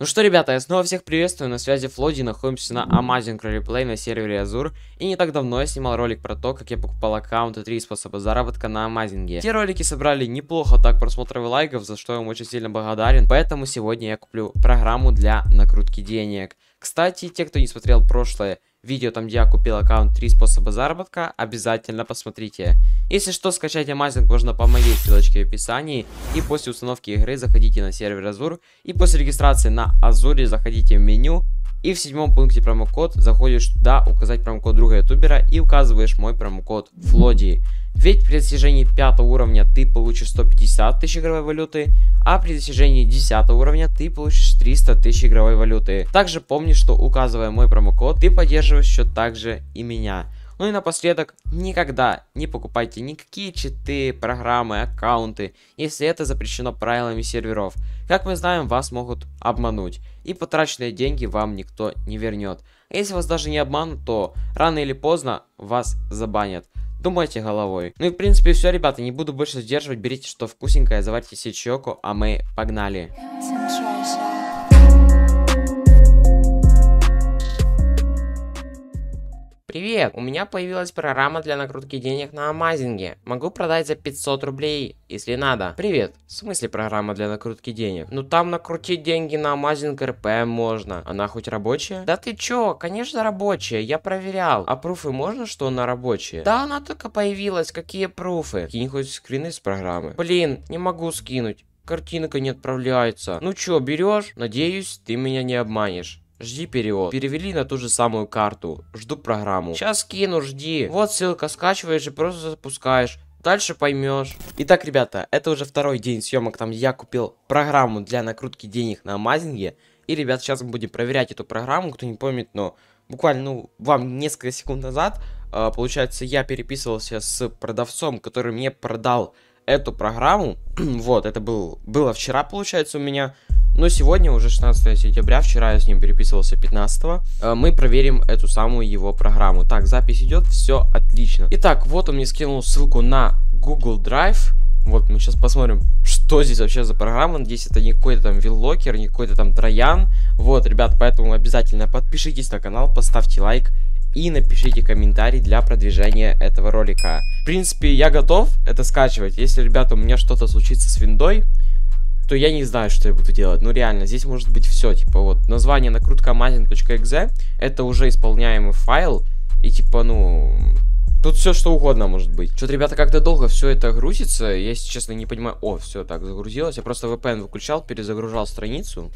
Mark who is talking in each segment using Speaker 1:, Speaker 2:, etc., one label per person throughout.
Speaker 1: Ну что, ребята, я снова всех приветствую, на связи Флоди, находимся на Amazing Roleplay на сервере Azure, и не так давно я снимал ролик про то, как я покупал аккаунты 3 способа заработка на Амазинге. Те ролики собрали неплохо так просмотров и лайков, за что я им очень сильно благодарен, поэтому сегодня я куплю программу для накрутки денег. Кстати, те, кто не смотрел прошлое видео, там где я купил аккаунт 3 способа заработка, обязательно посмотрите. Если что, скачать Amazing можно по моей ссылочке в описании. И после установки игры заходите на сервер Azure. И после регистрации на Azure заходите в меню и в седьмом пункте промокод заходишь туда, указать промокод друга ютубера и указываешь мой промокод Флоди. Ведь при достижении пятого уровня ты получишь 150 тысяч игровой валюты, а при достижении 10 уровня ты получишь 300 тысяч игровой валюты. Также помни, что указывая мой промокод, ты поддерживаешь счет также и меня. Ну и напоследок, никогда не покупайте никакие читы, программы, аккаунты, если это запрещено правилами серверов. Как мы знаем, вас могут обмануть, и потраченные деньги вам никто не вернет. А если вас даже не обманут, то рано или поздно вас забанят. Думайте головой. Ну и в принципе все, ребята, не буду больше сдерживать, берите что вкусненькое, заварьте себе чайку, а мы погнали. Привет! У меня появилась программа для накрутки денег на Амазинге. Могу продать за 500 рублей, если надо. Привет! В смысле программа для накрутки денег? Ну там накрутить деньги на Амазинг РП можно. Она хоть рабочая? Да ты чё? Конечно рабочая, я проверял. А пруфы можно, что она рабочая? Да она только появилась, какие пруфы? Кинь хоть скрины с программы. Блин, не могу скинуть. Картинка не отправляется. Ну чё, берешь? Надеюсь, ты меня не обманешь. Жди перевод. Перевели на ту же самую карту. Жду программу. Сейчас кину, жди. Вот ссылка, скачиваешь и просто запускаешь. Дальше поймешь. Итак, ребята, это уже второй день съемок, там я купил программу для накрутки денег на Амазинге. И, ребят, сейчас мы будем проверять эту программу, кто не помнит, но буквально, ну, вам несколько секунд назад, э, получается, я переписывался с продавцом, который мне продал эту программу. вот, это был, было вчера, получается, у меня. Но сегодня, уже 16 сентября, вчера я с ним переписывался 15 э, мы проверим эту самую его программу. Так, запись идет, все отлично. Итак, вот он мне скинул ссылку на Google Drive. Вот, мы сейчас посмотрим, что здесь вообще за программа. Надеюсь, это не какой-то там виллокер, не какой-то там троян. Вот, ребят, поэтому обязательно подпишитесь на канал, поставьте лайк и напишите комментарий для продвижения этого ролика. В принципе, я готов это скачивать. Если, ребята, у меня что-то случится с виндой, то я не знаю, что я буду делать. Ну, реально, здесь может быть все. Типа, вот, название накруткамазин.exe, это уже исполняемый файл. И, типа, ну, Тут все что угодно может быть. Что-то, ребята, как-то долго все это грузится. Я, если честно, не понимаю. О, все так загрузилось. Я просто VPN выключал, перезагружал страницу.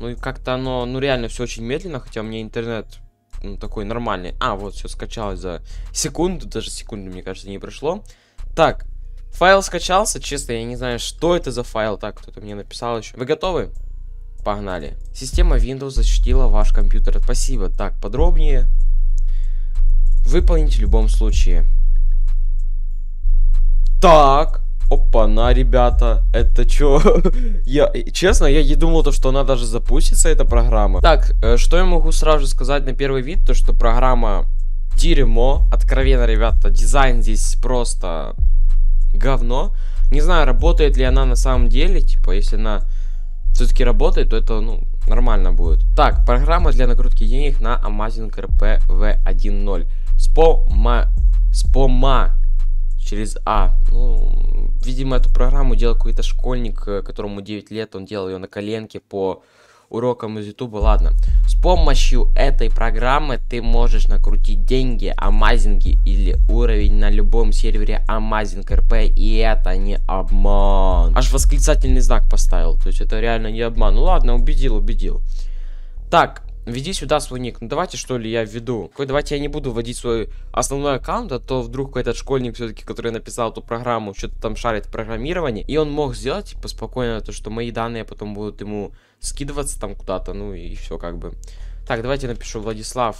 Speaker 1: Ну и как-то оно, ну реально все очень медленно, хотя у меня интернет ну, такой нормальный. А, вот все скачалось за секунду, даже секунду, мне кажется, не прошло. Так, Файл скачался, честно, я не знаю, что это за файл. Так, кто-то мне написал еще. Вы готовы? Погнали. Система Windows защитила ваш компьютер. Спасибо. Так, подробнее. Выполните в любом случае. Так. Опа-на, ребята. Это чё? я, честно, я не думал, то, что она даже запустится, эта программа. Так, э, что я могу сразу сказать на первый вид? То, что программа дерьмо. Откровенно, ребята, дизайн здесь просто говно. Не знаю, работает ли она на самом деле, типа, если она все-таки работает, то это, ну, нормально будет. Так, программа для накрутки денег на Amazing RP V1.0. Спома... Спома через А. Ну, видимо, эту программу делал какой-то школьник, э, которому 9 лет, он делал ее на коленке по урокам из Ютуба. Ладно, помощью этой программы ты можешь накрутить деньги, амазинги или уровень на любом сервере Amazing RP, и это не обман. Аж восклицательный знак поставил, то есть это реально не обман. Ну ладно, убедил, убедил. Так, Введи сюда свой ник. Ну давайте что ли я введу. Какой, давайте я не буду вводить свой основной аккаунт, а то вдруг какой-то школьник все-таки, который написал эту программу, что-то там шарит в программировании. И он мог сделать, типа, спокойно, то, что мои данные потом будут ему скидываться там куда-то, ну и все как бы. Так, давайте напишу Владислав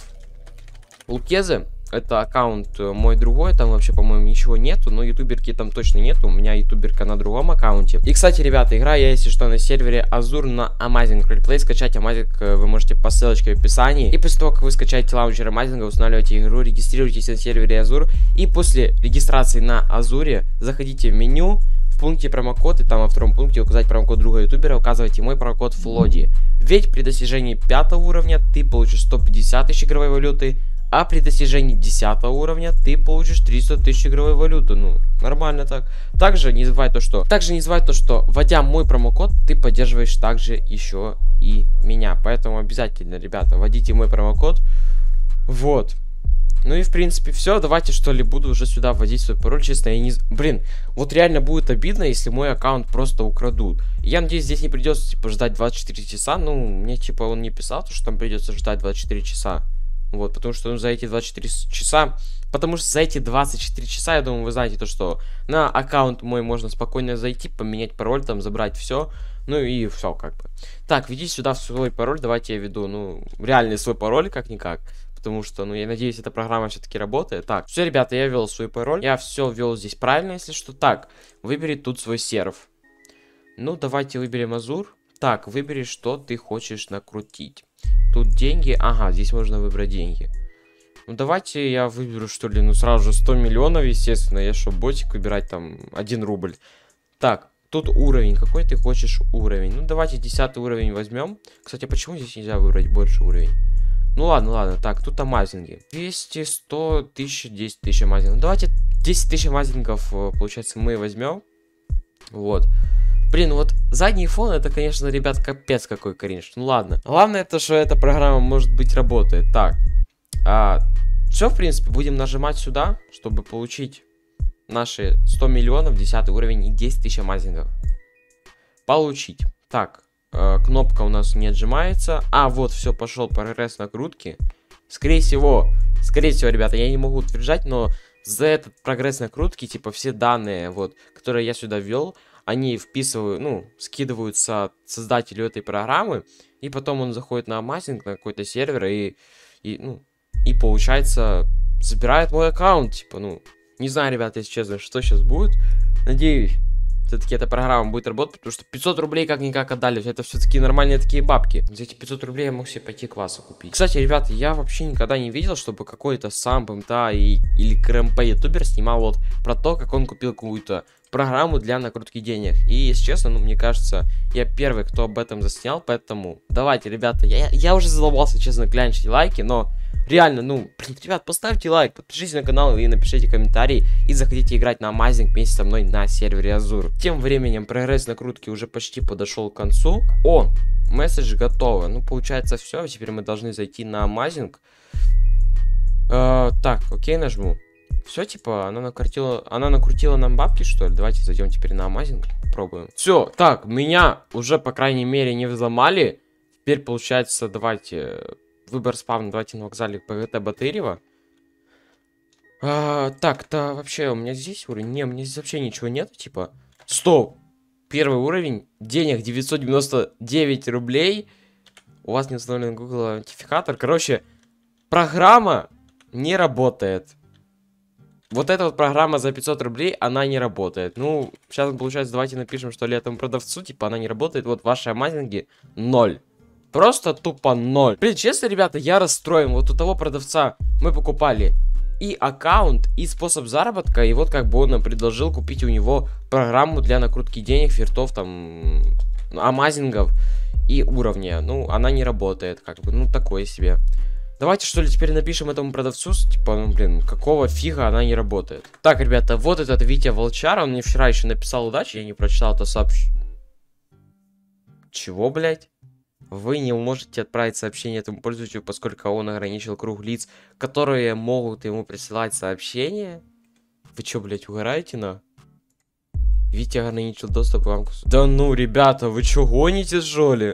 Speaker 1: Лукезе это аккаунт э, мой другой, там вообще, по-моему, ничего нету, но ютуберки там точно нету, у меня ютуберка на другом аккаунте. И, кстати, ребята, игра я, если что, на сервере Azure на Amazing Roleplay, скачать Amazing э, вы можете по ссылочке в описании, и после того, как вы скачаете лаунчер Amazing, устанавливаете игру, регистрируйтесь на сервере Azure, и после регистрации на Azure заходите в меню, пункте промокод, и там во втором пункте указать промокод друга ютубера, указывайте мой промокод Флоди. Ведь при достижении пятого уровня ты получишь 150 тысяч игровой валюты, а при достижении 10 уровня ты получишь 300 тысяч игровой валюты. Ну, нормально так. Также не забывай то, что... Также не забывай то, что, вводя мой промокод, ты поддерживаешь также еще и меня. Поэтому обязательно, ребята, вводите мой промокод. Вот. Ну и в принципе все, давайте что ли буду уже сюда вводить свой пароль, честно, я не... Блин, вот реально будет обидно, если мой аккаунт просто украдут. Я надеюсь, здесь не придется, типа, ждать 24 часа, ну, мне, типа, он не писал, что там придется ждать 24 часа. Вот, потому что ну, за эти 24 часа... Потому что за эти 24 часа, я думаю, вы знаете то, что на аккаунт мой можно спокойно зайти, поменять пароль, там, забрать все. Ну и все, как бы. Так, веди сюда свой пароль, давайте я веду, ну, реальный свой пароль, как-никак. Потому что, ну, я надеюсь, эта программа все-таки работает. Так, все, ребята, я ввел свой пароль. Я все ввел здесь правильно, если что. Так, выбери тут свой серв. Ну, давайте выберем Азур. Так, выбери, что ты хочешь накрутить. Тут деньги. Ага, здесь можно выбрать деньги. Ну, давайте я выберу, что ли, ну, сразу же 100 миллионов, естественно. Я что, ботик выбирать там 1 рубль. Так, тут уровень. Какой ты хочешь уровень? Ну, давайте 10 уровень возьмем. Кстати, а почему здесь нельзя выбрать больше уровень? Ну, ладно, ладно. Так, тут амазинги. 200, 100, 1000, 10 тысяч амазингов. Ну, давайте 10 тысяч амазингов, э, получается, мы возьмем. Вот. Блин, вот задний фон, это, конечно, ребят, капец какой кринж. Ну ладно. Главное, это что эта программа, может быть, работает. Так. А, все, в принципе, будем нажимать сюда, чтобы получить наши 100 миллионов, 10 уровень и 10 тысяч амазингов. Получить. Так, э, кнопка у нас не отжимается. А, вот, все, пошел прогресс накрутки. Скорее всего, скорее всего, ребята, я не могу утверждать, но за этот прогресс накрутки, типа, все данные, вот, которые я сюда ввел, они вписывают, ну, скидываются создателю этой программы, и потом он заходит на амазинг, на какой-то сервер, и, и, ну, и получается, забирает мой аккаунт, типа, ну, не знаю, ребята, если честно, что сейчас будет, надеюсь, все-таки эта программа будет работать, потому что 500 рублей как-никак отдали, это все-таки нормальные такие бабки. За эти 500 рублей я мог себе пойти кваса купить. Кстати, ребята, я вообще никогда не видел, чтобы какой-то сам БМТА и, или КРМП ютубер снимал вот про то, как он купил какую-то программу для накрутки денег. И, если честно, ну, мне кажется, я первый, кто об этом заснял, поэтому давайте, ребята, я, я уже задолбался, честно, клянчить лайки, но реально, ну, блин, ребят, поставьте лайк, подпишитесь на канал и напишите комментарий, и заходите играть на Амазинг вместе со мной на сервере Азур. Тем временем прогресс накрутки уже почти подошел к концу. О, месседж готово. Ну, получается, все, теперь мы должны зайти на Амазинг. Э, так, окей, нажму. Все, типа, она накрутила, она накрутила нам бабки, что ли? Давайте зайдем теперь на Амазинг, попробуем. Все, так, меня уже, по крайней мере, не взломали. Теперь, получается, давайте, выбор спавна, давайте на вокзале ПГТ Батырева. А, так, то вообще, у меня здесь уровень? Не, у меня здесь вообще ничего нет, типа. Стоп! Первый уровень, денег 999 рублей. У вас не установлен Google аутентификатор. Короче, программа не работает. Вот эта вот программа за 500 рублей, она не работает. Ну, сейчас, получается, давайте напишем, что ли, этому продавцу, типа, она не работает. Вот ваши амазинги 0. Просто тупо 0. Блин, честно, ребята, я расстроен. Вот у того продавца мы покупали и аккаунт, и способ заработка. И вот как бы он нам предложил купить у него программу для накрутки денег, фертов, там, амазингов и уровня. Ну, она не работает, как бы, ну, такое себе. Давайте, что ли, теперь напишем этому продавцу, типа, ну, блин, какого фига она не работает. Так, ребята, вот этот Витя Волчар, он мне вчера еще написал удачи, я не прочитал это сообщение. Чего, блядь? Вы не можете отправить сообщение этому пользователю, поскольку он ограничил круг лиц, которые могут ему присылать сообщения? Вы чё, блядь, угораете на? Витя ограничил доступ к вам. Да ну, ребята, вы чё, гоните, что ли?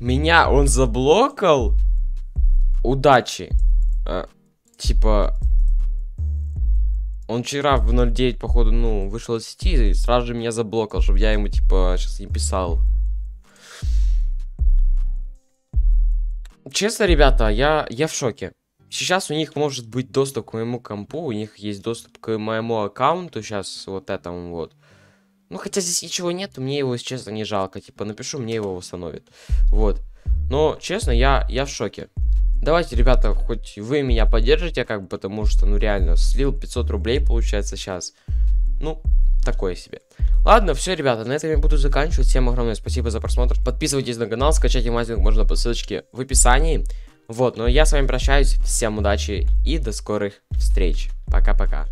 Speaker 1: Меня он заблокал? Удачи. А, типа, он вчера в 09, походу, ну, вышел из сети и сразу же меня заблокал, чтобы я ему, типа, сейчас не писал. Честно, ребята, я, я в шоке. Сейчас у них может быть доступ к моему компу, у них есть доступ к моему аккаунту, сейчас вот этому вот. Ну, хотя здесь ничего нет, мне его, честно, не жалко. Типа, напишу, мне его восстановит. Вот. Но, честно, я, я в шоке. Давайте, ребята, хоть вы меня поддержите, как бы, потому что, ну, реально, слил 500 рублей, получается, сейчас. Ну, такое себе. Ладно, все, ребята, на этом я буду заканчивать. Всем огромное спасибо за просмотр. Подписывайтесь на канал, скачайте мазинг можно по ссылочке в описании. Вот, ну я с вами прощаюсь. Всем удачи и до скорых встреч. Пока-пока.